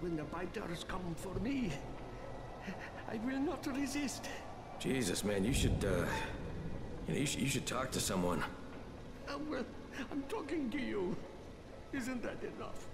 when the biters come for me, I will not resist. Jesus, man, you should, uh... You, know, you, should, you should talk to someone. Uh, well, I'm talking to you. Isn't that enough?